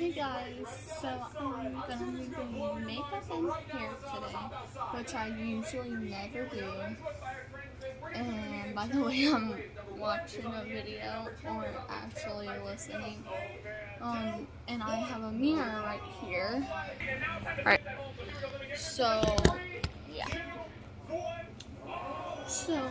Hey guys, so I'm gonna be doing makeup and hair today, which I usually never do. And by the way, I'm watching a video or actually listening. Um, and I have a mirror right here. Alright. So, yeah. So,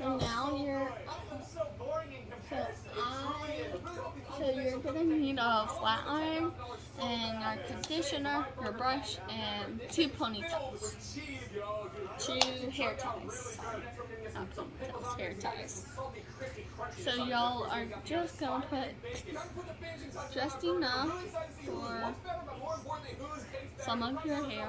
And now you're. So I. So you're gonna need a flat iron and a conditioner, your brush, and two ponytails, two hair ties. Not ponytails, hair ties. So y'all are just gonna put just enough for some of your hair.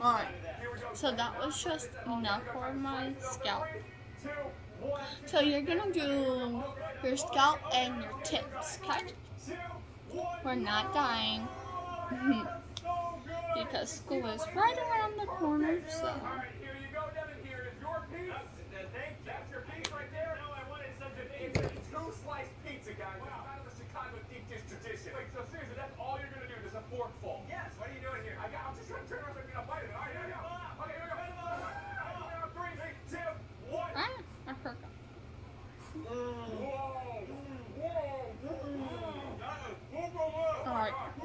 Alright, so that was just enough for my scalp. So you're gonna do your scalp and your tips, okay? We're not dying. because school is right around the corner, so. Two slice pizza, guys. Wow. Out of the Chicago deep dish tradition. Wait, so seriously.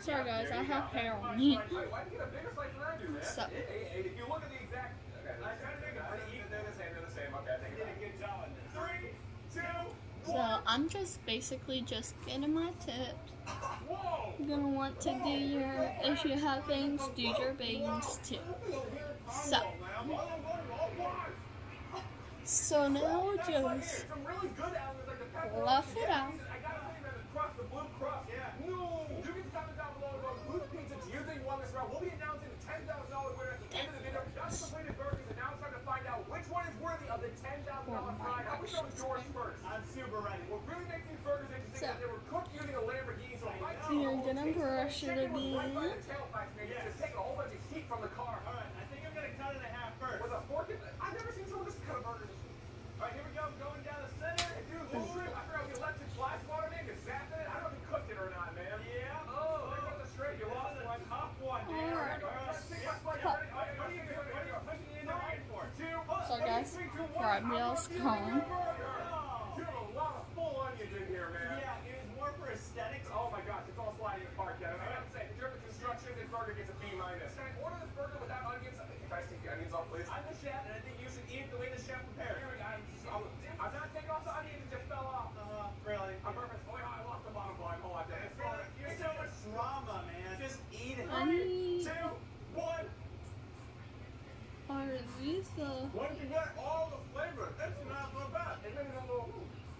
Sorry guys, I have hair on me. so. So I'm just basically just getting my tips. You're gonna want to do your, if you have bangs, do your bangs too. So. So now just fluff it out crust. Yeah. No! You can comment down below about whose pizza do you think won this round. We'll be announcing the $10,000 winner at the end of the video. Just completed burgers, and now it's time to find out which one is worthy of the $10,000 prize. How we show George first? I'm super ready. What really makes these burgers interesting so. that they were cooked using a Lamborghini, so my team... You're gonna brush it again. burger gets a B minus. Can I order burger without onions? I take the onions off, please. I'm the chef, and I think you should eat the way the chef prepared. Here we go. I'm, not taking off the onions. It just fell off. Uh, really? I'm perfect. Oh, yeah, I lost the bottom line. Hold on, Dennis. You're so much drama, man. Just eat it. Three, two, one. Are these the... You get all the flavor, that's not the best. And then a little...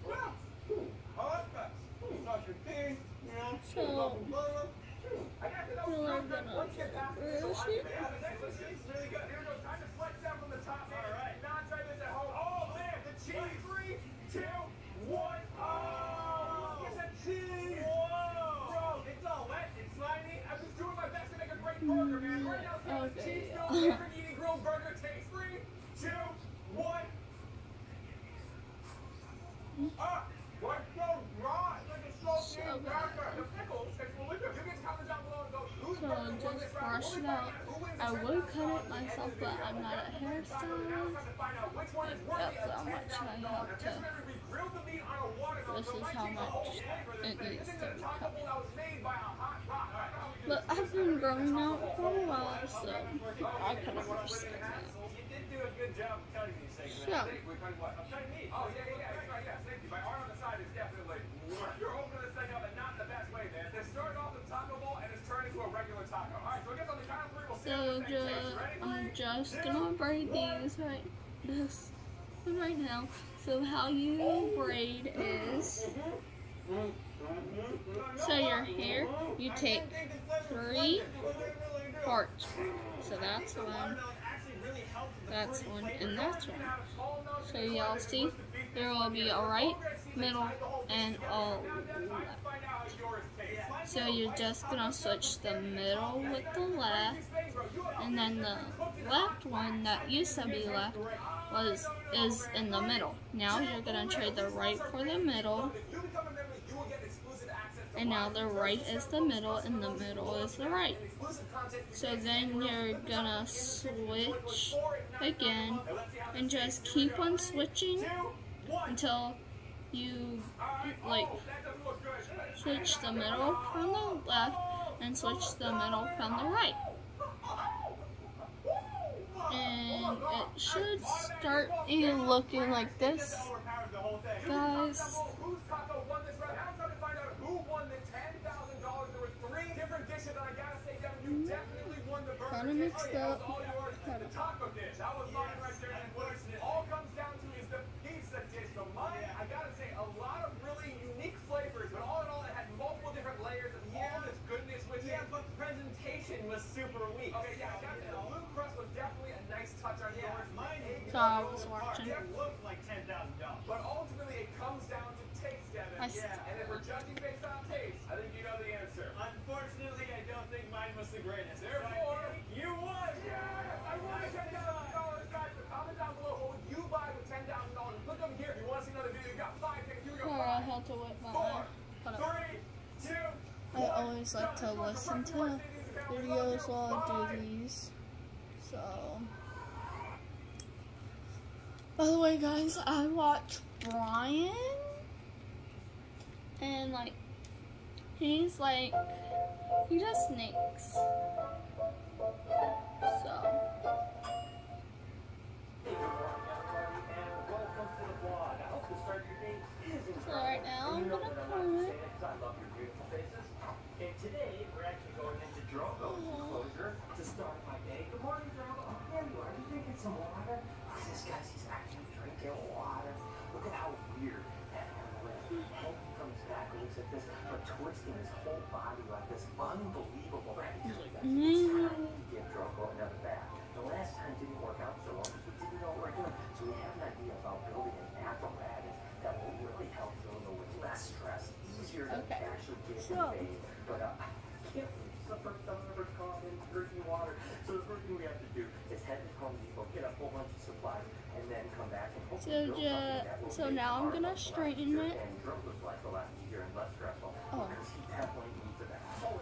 Yeah. I like that. It's not your I- this is- this is really good. Here we go. Time to flex down from the top. All right. Not try this at home. Oh, man, the cheese. Three, two, one. Oh, it's a cheese. Whoa. Bro, it's all wet. It's slimy. I'm just doing my best to make a great burger, man. Right now, see how the Okay, cheese yeah. filled favorite eating grilled burger tastes. Three, two, one. Ah, what? So raw. It's like a So salty good. cracker. The pickles taste delicious. You can comment down below and So won just brush it out. I would $10,000 cut it myself, but. I'm not a hairstylist. That's how much I have to- this so is how much it needs to be cut. But? I've been growing out for a while, so I could have understood that. You did do a good job cutting these things, man. Yeah. Steak, we cut what? I'm cutting meat. Oh, yeah, yeah, yeah, that's right, yeah, thank you. My arm on the side is definitely, you're opening this thing up and not the best way, man. It started off as taco bowl and it's turned into a regular taco. All right, so I guess on the count of three, we'll see how So this thing tastes. just, Ready? I'm just gonna braid these right, this right now. So how you braid is, so your hair, you take three parts. So that's one, that's one, and that's one. So y'all see, there will be a right, middle, and a left. So you're just gonna switch the middle with the left, and then the left one that used to be left was is in the middle. Now you're gonna trade the right for the middle, and now the right is the middle, and the middle is the right. So then you're gonna switch again, and just keep on switching until you like switch the middle from the left and switch the middle from the right. And it should start looking like this, guys. Whose taco won this round? Now it's time to find out who won the ten thousand dollars. There was three different dishes, and I gotta say, Devin, you definitely won the burger. Kinda dish. mixed Oh, yeah, that up. was all yours. Kinda. The taco dish, that was mine right there. And what it all comes down to is the pizza dish. So mine, I gotta say, a lot of really unique flavors, but all in all, it had multiple different layers of all this goodness. Which Yeah, is but presentation was super weak. okay. Yeah, I got the blue crust was definitely a nice touch on Yeah, yours. mine So I was watching. It looked like ten thousand dollars. But ultimately, it comes down to taste, Devin. I s- yeah. And if we're judging based on taste, I think you know the answer. Unfortunately, I don't think mine was the greatest. Therefore, you won. Yes! I won ten thousand dollars, guys. So comment down below what would you buy with ten thousand dollars. Click over here if you want to see another video. You got five seconds. Here we go. Or I Five, have to whip my four, eye. Hold up. three, two, I always like to listen to videos while I do these. So, by the way, guys, I watch Brian, and like, he's like, he does snakes. So, right now I'm gonna comb it. And today we're actually going into Drogo enclosure to start my day. Good morning, Drogo. Oh, there you are. You drinking some water? Look at this, guys. He's actually drinking water. Look at how weird that animal is. Hope he comes back and looks at this, but twisting his whole body like this. Unbelievable. Right? It's time to give Drogo another bath. The last time didn't work out so well because we didn't know what we we're doing. So we have an idea about building an apparatus that will really help Drogo with less stress, easier to Okay. actually get So- bathed. But uh, I can't believe it's the first time I've ever caught in drinking water. So the first thing we have to do is head to Home Depot, get a whole bunch of supplies, and then come back and hopefully So build ju- something that will so now I'm gonna straighten it. Oh.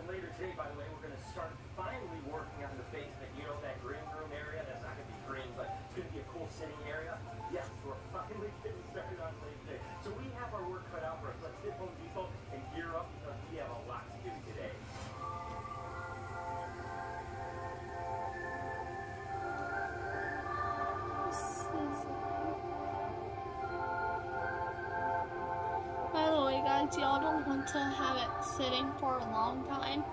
later today, by the way, we're to start finally working on the basement. You know that green room area? That's not to be green, but it's to be a cool sitting area. Guys, y'all don't want to have it sitting for a long time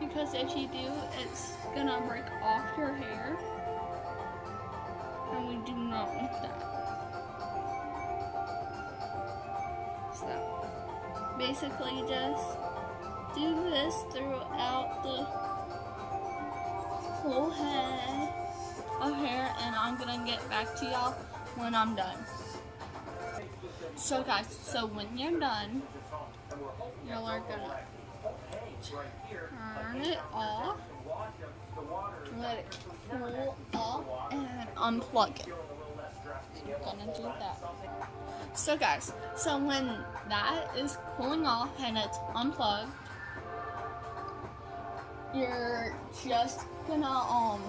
because if you do, it's gonna break off your hair, and we do not want that. So, basically, just do this throughout the whole head of hair and I'm gonna get back to y'all when I'm done. So guys, so when you're done, y'all are gonna turn it off, let it cool off, and unplug it. So gonna do that. So guys, so when that is cooling off and it's unplugged, you're just gonna um